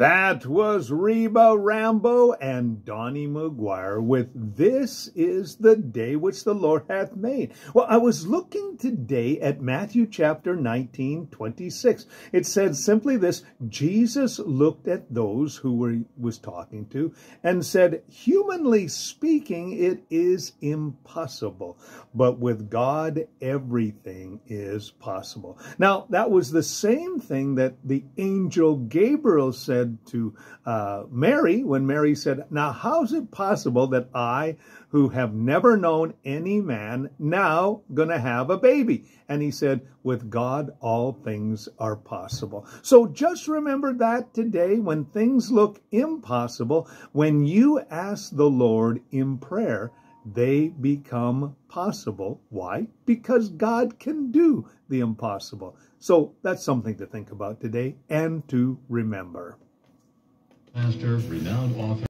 That was Reba Rambo and Dony McGuire with This is the Day Which the Lord Hath Made. Well, I was looking today at Matthew chapter 19, 26. It said simply this, Jesus looked at those who were was talking to and said, humanly speaking, it is impossible. But with God, everything is possible. Now, that was the same thing that the angel Gabriel said said to uh, Mary when Mary said, Now, how's it possible that I, who have never known any man, now going to have a baby? And he said, With God, all things are possible. So just remember that today when things look impossible, when you ask the Lord in prayer, they become possible. Why? Because God can do the impossible. So that's something to think about today and to remember pastor, renowned author.